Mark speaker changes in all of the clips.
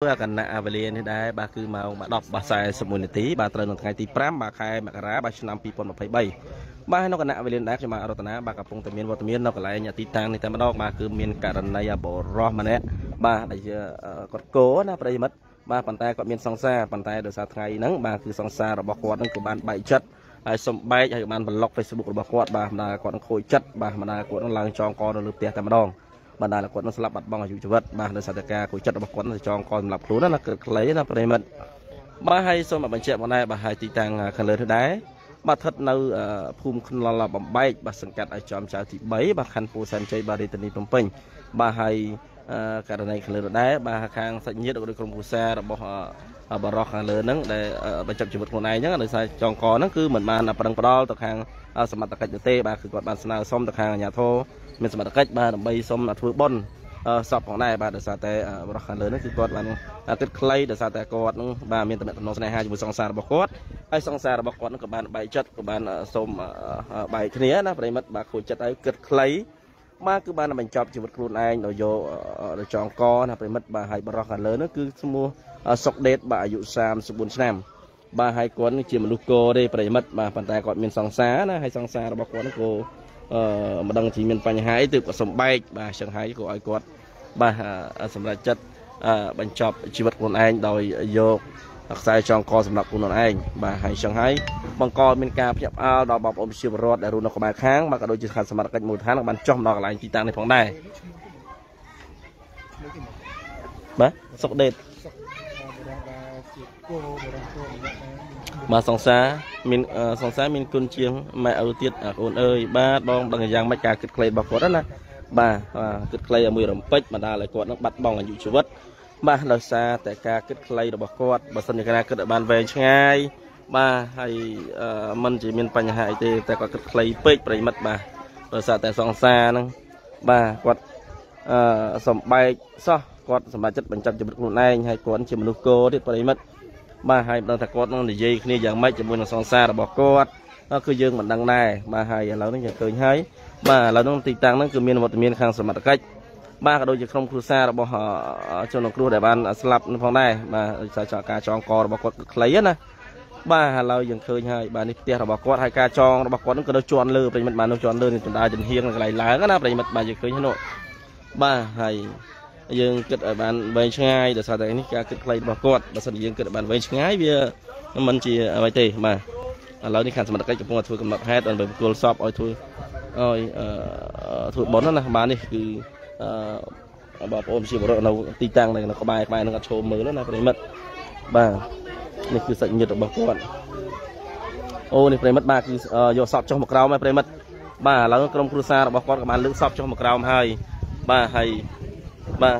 Speaker 1: ធ្វើកណៈវេលានេះដែរបាទគឺម៉ោង10បាទ41នាទីបាទត្រូវនៅថ្ងៃទី5បាទខែមករាបាទឆ្នាំ2023បាទនៅគណៈវេលាដែរខ្ញុំបាទរតនាបាទកំពុងតែមានវត្តមាននៅកន្លែងទីតាំងនេះតែម្ដងបាទគឺមានករណីបរោះម្នាក់បាទដែលជាគាត់គោណាប្រិយមិត្តបាទប៉ុន្តែគាត់មានសង្សារប៉ុន្តែដោយសារថ្ងៃហ្នឹងបាទគឺសង្សាររបស់គាត់ហ្នឹងគឺបានបែកចិត្តហើយសំបែកហើយបានប្លុក Facebook របស់គាត់បាទម្ដងគាត់នឹងខូចចិត្តបាទម្ដងគាត់នឹងឡើងចងកនៅលើផ្ទះតែម្ដង បណ្ដាលគាត់នឹងស្លាប់បាត់បង់អាយុជីវិតបាទដោយសារតែការគួចចិត្តរបស់គាត់ទៅចងកសម្រាប់ខ្លួនណាគឺខ្លីណាប្រិមិត្តបាទហើយសូមបញ្ជាក់មកដែរបាទហើយទីតាំងខាងលើនេះដែរ បាទស្ថិតនៅភូមិខ្នុលបំបែកបាទសង្កាត់ឲ្យចំចៅទី3បាទខណ្ឌពោធិ៍សែនជ័យបាទរាជធានីភ្នំពេញបាទហើយករណីខាងលើនោះដែរបាទខាងសាច់ញាតិឬក្រុមគ្រួសាររបស់បរោះខាងលើហ្នឹងដែលបញ្ចប់ជីវិតខ្លួនឯងហ្នឹងដោយសារចងកហ្នឹងគឺមិនបានប្រឹងផ្ដាល់ទៅខាងសមត្ថកិច្ចទេបាទគឺគាត់បានស្នើសុំទៅខាងអាជ្ញាធរមានសមត្ថកិច្ចបាទដើម្បីសុំធ្វើបុណ្យ សពផងដែរបាទដោយសារតែបរិះខាងលើនេះគឺគាត់បានគិតខ្លីដោយសារតែគាត់នឹងបាទមានតំណែងស្នេហាជាមួយសង្សាររបស់គាត់ហើយសង្សាររបស់គាត់នឹងក៏បានបែកចិត្តក៏បានសូមបែកគ្នាណាប្រិមិត្តបាទខូចចិត្តហើយគិតខ្លីបាទគឺបានបញ្ចប់ជីវិតខ្លួនឯងដោយយកដោយចងកណាប្រិមិត្តបាទហើយបរិះខាងលើនេះគឺឈ្មោះសុកដេតបាទអាយុ34ឆ្នាំបាទហើយគាត់ជាមនុស្សកោទេប្រិមិត្តបាទប៉ុន្តែគាត់មានសង្សារណាហើយសង្សាររបស់គាត់នឹងក៏អឺមិនដឹងជាមានបញ្ហាអីទើបក៏សំបែកបាទចឹងហើយក៏ឲ្យគាត់ បាទសម្រាប់ចិត្តបញ្ចប់ជីវិតខ្លួនឯងដោយយកខ្សែចងកសម្រាប់ខ្លួនឯងបាទហើយចឹងហើយបង្កមានការភ្ញាក់ផ្អើលដល់បងប្អូនប្រជាពលរដ្ឋដែលរស់នៅក្បែរខាងបាទក៏ដូចជាខាងសមត្ថកិច្ចមូលដ្ឋានក៏បានចុះមកដល់កន្លែងទីតាំងនេះផងដែរបាទសុកដេតបាទសង្សារមានសង្សារមានគុណជាងម៉ែឪទៀតកូនអើយបាទបងដឹងយ៉ាងម៉េចការគិតខ្លីរបស់គាត់ណា បាទគិតខ្លីឲ្យមួយរំពេចបណ្ដាលឲ្យគាត់នឹងបាត់បង់អាយុជីវិតបាទដោយសារតែការគិតខ្លីរបស់គាត់បើសិនជាការគិតឲ្យបានវែងឆ្ងាយបាទហើយมันជាមានបញ្ហាអីទេតែគាត់គិតខ្លីពេកប្រិមិត្តបាទដោយសារតែសង្សារហ្នឹងបាទគាត់អឺសំបែកសោះគាត់សម្រាប់ចិត្តបញ្ចប់ជីវិតខ្លួនឯងហើយគាត់ជាមនុស្សគោទៀតប្រិមិត្តបាទហើយមិនដឹងថាគាត់នឹងនិយាយគ្នាយ៉ាងម៉េចជាមួយនឹងសង្សាររបស់គាត់គឺយើងមិនដឹងដែរបាទហើយឥឡូវនេះយើងឃើញហើយ បាទឥឡូវនេះទីតាំងហ្នឹងគឺមានវត្តមានខាងសមត្ថកិច្ចបាទក៏ដូចជាក្រុមគ្រួសាររបស់ជនរងគ្រោះដែលបានស្លាប់ផងដែរបាទដោយសារការចងករបស់គាត់គឺខ្លីណាបាទឥឡូវយើងឃើញហើយបាទនេះផ្ទះរបស់គាត់ហើយការចងរបស់គាត់នឹងក៏នៅជាន់លើប្រិមិត្តបាទនៅជាន់លើនេះចណ្ដាចំហៀងកន្លែងឡើងណាប្រិមិត្តបាទយើងឃើញនោះបាទហើយយើងគិតឲ្យបានវែងឆ្ងាយដោយសារតែនេះការគិតខ្លីរបស់គាត់បើសិនជាយើងគិតឲ្យបានវែងឆ្ងាយវាមិនជាអ្វីទេបាទឥឡូវនេះខាងសមត្ថកិច្ចកំពុងធ្វើកំណត់ហេតុដើម្បីបុគ្គលសពឲ្យធ្វើ ឲ្យធ្វើបន់ណាបាទនេះគឺអឺបងប្អូនជាបរិវត្តនៅទីតាំងនៅក្បែរក្បែរនឹងអត់ឈោមមើលណាប្រិមិត្តបាទនេះគឺសាច់ញាតិរបស់គាត់អូនេះប្រិមិត្តបាទគឺយកសពចុះមកក្រោមហើយប្រិមិត្តបាទឥឡូវក្រុមគ្រួសាររបស់គាត់ក៏បានលើកសពចុះមកក្រោមហើយបាទហើយបាទ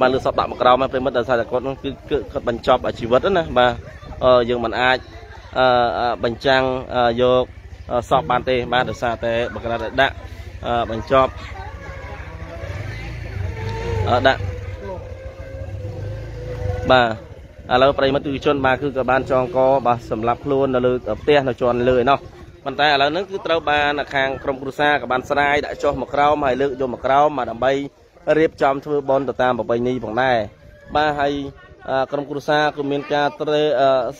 Speaker 1: បានលើសពដាក់មកក្រោមហើយប្រិមិត្តដោយសារតែគាត់នឹងគឺគាត់បញ្ចប់ជីវិតណាបាទយើងមិនអាចអឺបញ្ចាំងយក សពបានទេបាទដោយសារតែបក្រាដាក់បញ្ចប់ដាក់បាទឥឡូវប្រិមិត្តយុវជនបាទគឺក៏បានចងកបាទសម្រាប់ខ្លួននៅលើផ្ទះនៅជាន់លើឯណោះប៉ុន្តែឥឡូវហ្នឹងគឺត្រូវបានខាងក្រមគ្រួសារក៏បានស្រាយដាក់ចុះមកក្រោមហើយលើកយកមកក្រោមមកដើម្បីរៀបចំធ្វើបន់ទៅតាមប្រពៃណីផងដែរបាទហើយក្រុមគ្រួសារក៏មានការត្រេ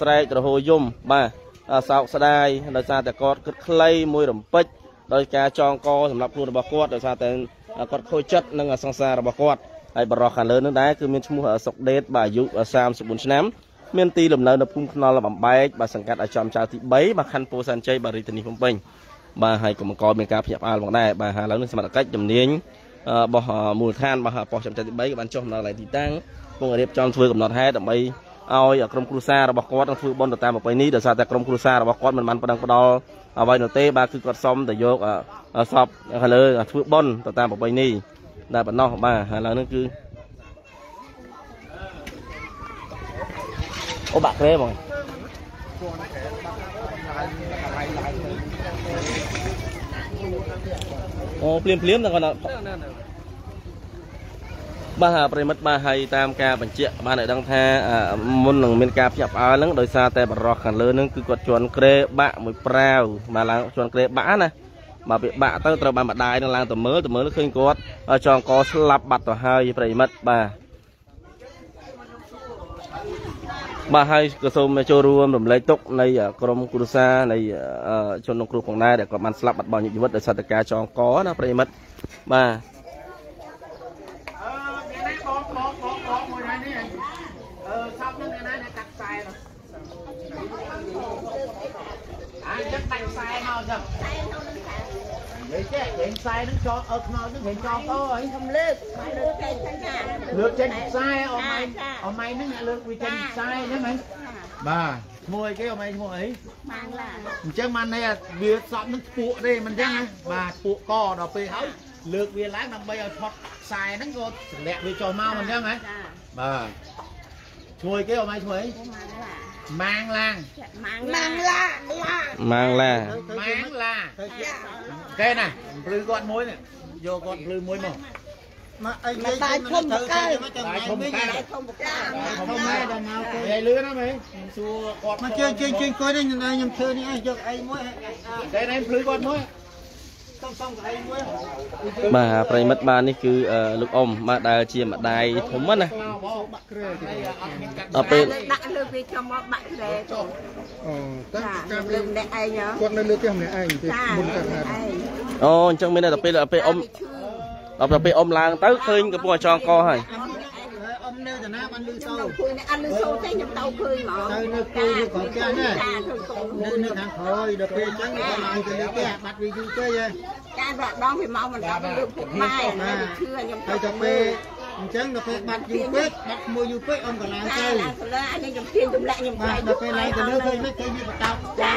Speaker 1: ស្រែករហូយំបាទ សោកស្ដាយដោយសារតែគាត់គិតខ្លីមួយរំពេចដោយការចងកសម្រាប់ខ្លួនរបស់គាត់ដោយសារតែគាត់ខូចចិត្តនឹងសង្សាររបស់គាត់ហើយបរោះខាងលើនឹងដែរគឺមានឈ្មោះសុកដេតបាទអាយុ34ឆ្នាំមានទីលំនៅនៅភូមិខ្នល់បំបែកបាទសង្កាត់អាចំចៅទី3បាទខណ្ឌពោធិ៍សែនជ័យបាទរាជធានីភ្នំពេញបាទហើយកម្មករមានការភ្ញាក់ផ្អើលផងដែរបាទហើយឥឡូវនេះសមត្ថកិច្ចជំនាញរបស់មូលដ្ឋានរបស់ប៉ុស្តិ៍ចំចៅទី3ក៏បានចុះមកដល់កន្លែងទីតាំងកំពុងរៀបចំធ្វើកំណត់ហេតុដើម្បី ឲ្យក្រុមគ្រួសាររបស់គាត់នឹងធ្វើបុណ្យទៅតាមប្រពៃណីដោយសារតែក្រុមគ្រួសាររបស់គាត់មិនបានប្តឹងផ្ដល់អ្វីនោះទេបាទគឺគាត់សុំទៅយកសពខាងលើធ្វើបុណ្យទៅតាមប្រពៃណីតែប៉ុណ្ណោះបាទឥឡូវនេះគឺអូបាក់ក្រែហ្មងអូភ្លាមភ្លាមតែគាត់ បាទប្រិមិត្តបាទហើយតាមការបញ្ជាក់បានឲ្យដឹងថាមុននឹងមានការភ្ញាក់ផ្អើលហ្នឹងដោយសារតែបរោះខាងលើហ្នឹងគឺគាត់ជន់ក្រេបាក់មួយប្រាវបាទឡើងជន់ក្រេបាក់ណាបាទវាបាក់ទៅត្រូវបានម្ដាយនឹងឡើងទៅមើលទៅមើលឃើញគាត់ចងកស្លាប់បាត់ទៅហើយប្រិមិត្តបាទបាទហើយក៏សូមចូលរួមរំលែកទុកនៃក្រមគ្រួសារនៃជនក្នុងគ្រោះផងដែរដែលគាត់បានស្លាប់បាត់បង់ជីវិតដោយសារតែការចងកណាប្រិមិត្តបាទ
Speaker 2: អឺសពនឹងណាអ្នកកាត់ខ្សែនោះអញ្ចឹង ដាច់ខ្សែមកចឹងនិយាយចេះវិញខ្សែនឹងចងអើខ្មៅនឹងវិញចងអើអីខ្ញុំលើកលើកចេញចាលើកចេញខ្សែអមៃអមៃនឹងអ្នកលើកវាចេញខ្សែហ្នឹងហ្មងបាទឈ្មោះអីគេអមៃឈ្មោះអីម៉ាងឡាអញ្ចឹងបានន័យវាសពនឹងពួកទេមិនអញ្ចឹងណាបាទពួកកដល់ពេលហើយលើកវាឡើងដើម្បីឲ្យផុតខ្សែហ្នឹងក៏តម្លាក់វាចុះមកមិនអញ្ចឹងហ៎បាទឈ្មោះអីគេអមៃឈ្មោះអីម៉ាងឡា ង
Speaker 3: ម៉ាងឡាឡាឡា
Speaker 1: ម៉ាងឡា
Speaker 2: ម៉ាងឡាគេណាភ្លឺគាត់មួយនេះយកគាត់ភ្លឺមួយមក
Speaker 3: មកអីនិយាយតែធំបកើ
Speaker 2: តែធំបកើ
Speaker 3: ធំបកើ
Speaker 2: ធំម៉ែដល់មកគេនិយាយលឿនណាមេសួរគាត់
Speaker 3: មកជើងជើងជើងគាត់នេះខ្ញុំធ្វើនេះឲ្យយកអីមួយ
Speaker 2: គេណែភ្លឺគាត់មួយ
Speaker 1: បាទប្រិមិត្តបាទនេះគឺលោកអ៊ំបាទដែលជាម្ដាយធំណា
Speaker 3: ដល់ពេលដាក់លើវាចំមកបាក់ក្រែទៅអូតើការលើម្នាក់ឯង
Speaker 2: គាត់នៅលើផ្ទះម្នាក់ឯងទេមុនកើត
Speaker 1: អូអញ្ចឹងមានដល់ពេលដល់ពេលអ៊ំដល់ពេលអ៊ំឡើងទៅឃើញកំពុងតែចងកហើយ
Speaker 3: អ៊ំ នៅតាណាបានលឺទៅឃើញអត់លឺសូទេខ្ញុំទៅឃើញហ្មងទៅនៅគូនៅក្រោយផ្ទះណានៅនៅខាងក្រោយដល់ពេលអញ្ចឹងគាត់ឡើងទៅលើផ្ទះបាត់វាយូរពេកហើយចាប្រដងវាមកមិនដល់លើពុកម៉ែខ្ញុំជឿខ្ញុំទៅទៅពេលអញ្ចឹងដល់ពេលបាត់យូរពេកបាត់មួយយូរពេកអ៊ំក៏ឡើងទៅឡើងទៅលើអញខ្ញុំជឿទម្លាក់ខ្ញុំខ្លាចដល់ពេលឡើងទៅលើឃើញមិនឃើញវាបតោកចា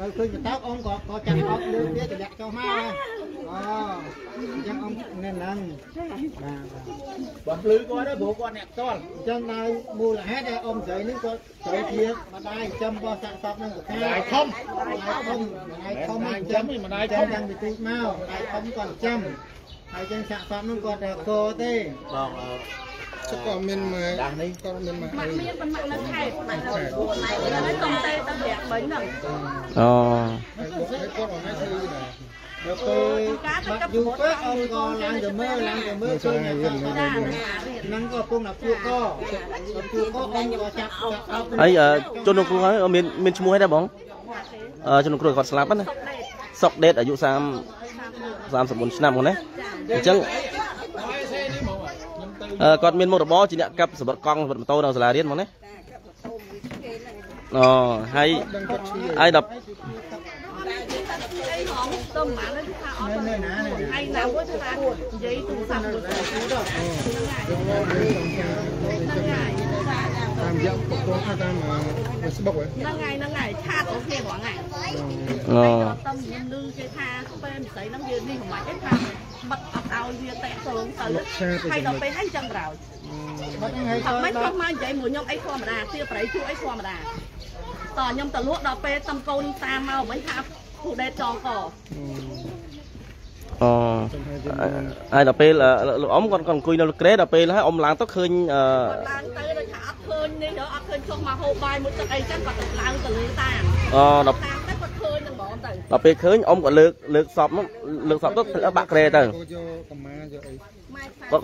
Speaker 3: ទៅឃើញបតោកអ៊ំក៏ក៏ចាំអត់លើវាទម្លាក់ចុះមកអូ អញ្ចឹងអ៊ំនៅហ្នឹង
Speaker 2: បាទបងភ្លឺគាត់ទៅព្រោះគាត់អ្នកផ្ទាល់
Speaker 3: អញ្ចឹងដល់មូលហេតុដែលអ៊ំស្រីនេះគាត់ត្រូវជាម្ដាយចំបោះសាក់សពនឹងប្រការ
Speaker 2: ម្ដាយធំ
Speaker 3: ម្ដាយធំម្ដាយធំអញ្ចឹង
Speaker 2: ម្ដាយធំ
Speaker 3: តាំងពីទូចមកម្ដាយធំគាត់ចាំហើយចឹងសាក់សពនោះគាត់តែកទេ
Speaker 2: បង
Speaker 3: ចុះក៏មានមក
Speaker 2: ដាស់នេះ
Speaker 3: ក៏មានមក
Speaker 4: អីមានប៉ុន្មាននៅខេត្តមកនៅខ្លួនឯងហ្នឹងកុំតែទៅប្រាក់មិញហ្នឹង
Speaker 1: អូ
Speaker 3: គាត់អត់ឲ្យធ្វើដែរ ដល់ពេលបាត់យូរពេកអងក៏ឡើងទៅមើលឡើងទៅមើលឃើញតែចាហ្នឹងក៏ពងតែពួកក៏ពួកក៏អងក៏ចាប់
Speaker 1: ហើយជនក្នុងគ្រួហើយមានមានឈ្មោះហើយដែរបងអឺជនក្នុងគ្រួគាត់ស្លាប់ណាសុកដេតអាយុ30 34ឆ្នាំហ្នឹងណាអញ្ចឹងគាត់មានមុខរបរជាអ្នកកាប់សម្បត្តិកង់សម្បត្តិម៉ូតូនៅសាលារៀនហ្មងណាអូហើយហើយដល់
Speaker 4: ទៅម៉ានទៅថាអត់ទៅណាហើយណាមួយទៅថានិយាយទូរស័ព្ទមួយទៅហ្នឹងហើយ
Speaker 2: តាមរយៈពពកតាម Facebook
Speaker 4: ហ្នឹងហើយហ្នឹងហើយឆាតអូខេហ្មងហ្នឹង
Speaker 1: អូ
Speaker 4: តំមានលឺគេថាពេលម្សៃហ្នឹងវានេះមិនអាចទេថាបិទអត់ឲ្យវាតាក់ទងទៅហើយដល់ពេលហើយចឹងក្រោយបិទហ្នឹងហើយថាមិនគាត់មកនិយាយមួយខ្ញុំអីធម្មតាទាប្រៃជួអីធម្មតាតខ្ញុំទៅលក់ដល់ពេលតំកូនតាមមកវិញថា គូដេតចងក
Speaker 1: អូហើយដល់ពេលលោកអ៊ំគាត់គាត់អង្គុយនៅលើក្រេដល់ពេលហើយអ៊ំឡើងទៅឃើញអឺ
Speaker 4: ឡើងទៅដូចថាអត់ឃើញនេះអត់ឃើញចុះមកហូបបាយមួយទឹកអីចឹងគាត់ទៅឡើងទៅលើតាម
Speaker 1: អូដល់
Speaker 4: តាមទៅគាត់ឃើញនឹងហ្មងទៅ
Speaker 1: ដល់ពេលឃើញអ៊ំក៏លើកលើកសពនោះលើកសពទៅបាក់ក្រេទៅយក
Speaker 2: កម្មាយកអី
Speaker 1: គាត់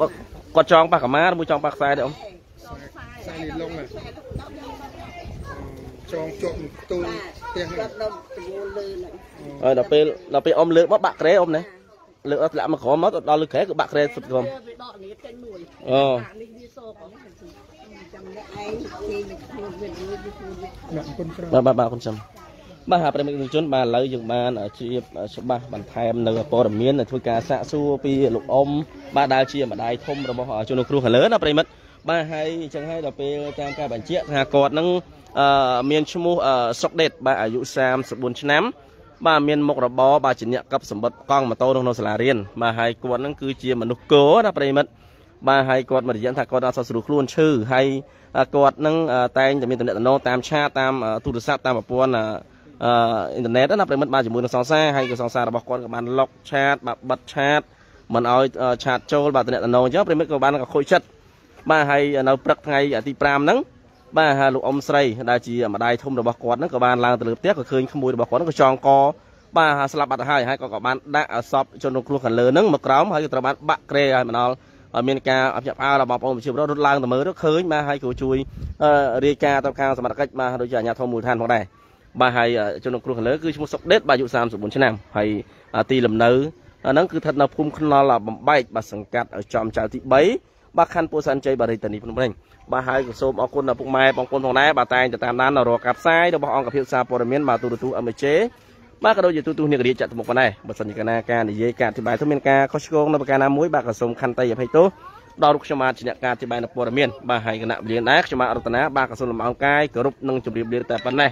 Speaker 1: គាត់ចងប៉ះកម្មាមួយចងប៉ះខ្សែទេអ៊ំ
Speaker 2: ខ្សែលីឡុងចងជាប់ផ្ទូ ផ្ទះហ្នឹង
Speaker 1: ហើយដល់ពេលដល់ពេលអ៊ំលើកមកបាក់ក្រេអ៊ំណាលើកអត់ធ្លាក់មកក្រោមមកដល់លើក្រែគឺបាក់ក្រែសុទ្ធក្រោមអូ
Speaker 4: នេះវាសក
Speaker 1: ចាំអ្នកឯងគេនឹងខ្លួនវាវាខ្លួនគុណច្រើនបាទបាទបាទគុណចាំបាទប្រិមិត្តជនបាទឥឡូវយើងបានជាច្បាស់បន្ថែមនៅព័ត៌មានធ្វើការសាកសួរពីលោកអ៊ំបាទដែលជាម្ដាយធំរបស់ជនគ្រូខាងលើណាប្រិមិត្ត បាទហើយអញ្ចឹងហើយដល់ពេលតាមការបញ្ជាក់ថាគាត់នឹងមានឈ្មោះសុកដេតបាទអាយុ34ឆ្នាំបាទមានមុខរបរបាទជាអ្នកកັບសម្បត្តិកង់ម៉ូតូក្នុងសាលារៀនបាទហើយគាត់នឹងគឺជាមនុស្សគោណាប្រិមិត្តបាទហើយគាត់មកនិយាយថាគាត់អត់សស្រួលខ្លួនឈឺហើយគាត់នឹងតែងតែមានតំណែងតាមឆាតតាមទូរស័ព្ទតាមប្រព័ន្ធអឺអ៊ីនធឺណិតណាប្រិមិត្តបាទជាមួយនឹងសង្សារហើយក៏សង្សាររបស់គាត់ក៏បានលុកឆាតបាទបិទឆាតមិនឲ្យឆាតចូលបាទតំណែងអញ្ចឹងប្រិមិត្តក៏បានកខូចចិត្ត បាទហើយនៅព្រឹកថ្ងៃទី5ហ្នឹងបាទហើយលោកអ៊ំស្រីដែលជាម្ដាយធំរបស់គាត់ហ្នឹងក៏បានឡើងទៅលើផ្ទះក៏ឃើញក្មួយរបស់គាត់ហ្នឹងក៏ចងកបាទស្លាប់បាត់ហើយហើយក៏ក៏បានដាក់សពជនរងគ្រោះខាងលើហ្នឹងមកក្រោមហើយក៏ត្រូវបានបាក់ក្រែឲ្យមកដល់ឲ្យមានការអភិបាលរបស់បងប្អូនប្រជាពលរដ្ឋរត់ឡើងទៅមើលទៅឃើញបាទហើយក៏ជួយរាយការណ៍ទៅខាងសមត្ថកិច្ចបាទដូចជាអាជ្ញាធរមូលដ្ឋានផងដែរបាទហើយជនរងគ្រោះខាងលើគឺឈ្មោះសុកដេតបាទអាយុ34ឆ្នាំហើយទីលំនៅហ្នឹងគឺស្ថិតនៅភូមិខ្នល់បំបែកបាទសង្កាត់ចំចៅទី3 បាទខណ្ឌពោធិ៍សែនជ័យបាទរាជធានីភ្នំពេញបាទហើយក៏សូមអរគុណដល់ពុកម៉ែបងប្អូនផងដែរបាទតែងតែតាមដាននៅរាល់ការផ្សាយរបស់អង្គភាពសារព័ត៌មានបាទទូរទស្សន៍ MJ បាទក៏ដូចជាទូទូនេះក៏រៀបចាត់ទៅមុខប៉ុណ្ណេះបើសិនជាកណាការនិយាយការអធិប្បាយទៅមានការខុសឆ្គងនៅប្រការណាមួយបាទក៏សូមខន្តីអភ័យទោសដល់រូបខ្ញុំបាទជាអ្នកការអធិប្បាយនៅព័ត៌មានបាទហើយគណៈវិលានដែរខ្ញុំបាទរតនាបាទក៏សូមលំអរកាយគោរពនិងជម្រាបលាតែប៉ុណ្ណេះ